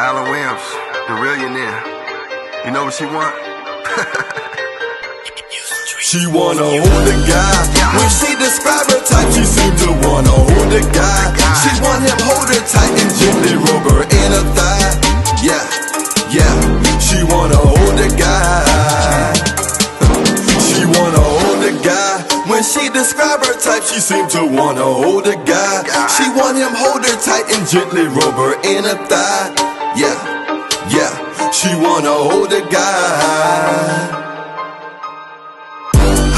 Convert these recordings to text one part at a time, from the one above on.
Alan Williams, the Reallionaire. You know what she want? She wanna hold the guy. When she describe her type, she seem to wanna hold the guy. She want him hold her tight and gently rub her in her thigh. Yeah, yeah. She wanna hold the guy. She wanna hold the guy. When she describe her type, she seem to wanna hold the guy. She want him hold her tight and gently rub her in her thigh. Yeah, yeah. She wanna hold the guy.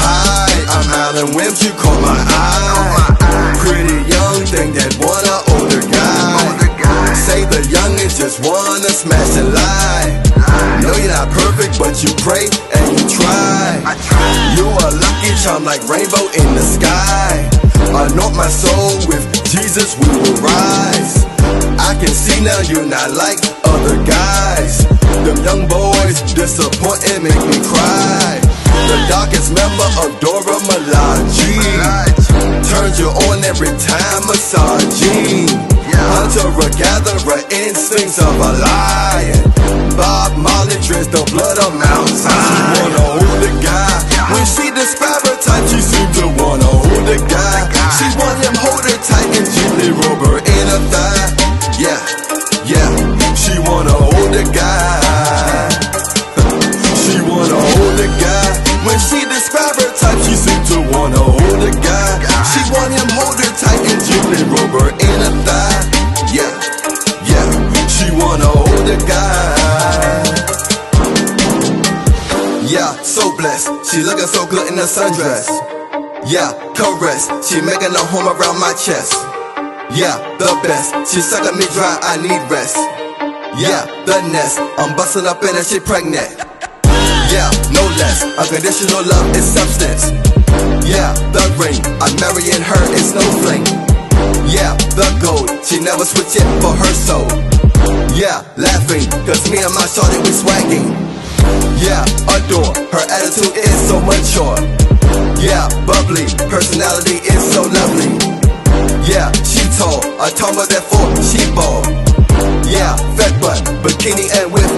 Hi, I'm Alan Wims, you caught my eye. Pretty young thing that want a older guy. Say the youngins just wanna smash and lie. Know you're not perfect, but you pray and you try. You a lucky charm like rainbow in the sky. Anoint my soul with Jesus, we will rise. I can see now you're not like other guys. Them young boys disappoint and make me cry. The darkest member of Dora Milaje. Turns you on every time massaging Hunter, gatherer, instincts of a lion. Bob Marley drinks the blood of Mount Zion. Wanna hold the guy? When she describe her type, she seem Yeah, yeah, she wanna hold the guy. She wanna hold the guy. When she describe her type, she seem to wanna hold the guy. She want him hold her tight and gently rub her in her thigh. Yeah, yeah, she wanna hold the guy. Yeah, so blessed, she looking so good in the sundress. Yeah, caress, she making a home around my chest Yeah, the best, she sucking me dry, I need rest Yeah, the nest, I'm busting up in and she pregnant yeah, no less. Unconditional love is substance. Yeah, the ring. I'm marrying her, it's no fling. Yeah, the gold. She never switch it for her soul. Yeah, laughing, cause me and my shorty we swagging. Yeah, adore. Her attitude is so mature. Yeah, bubbly. Personality is so lovely. Yeah, she tall. I told her therefore she ball. Yeah, fat butt, bikini and with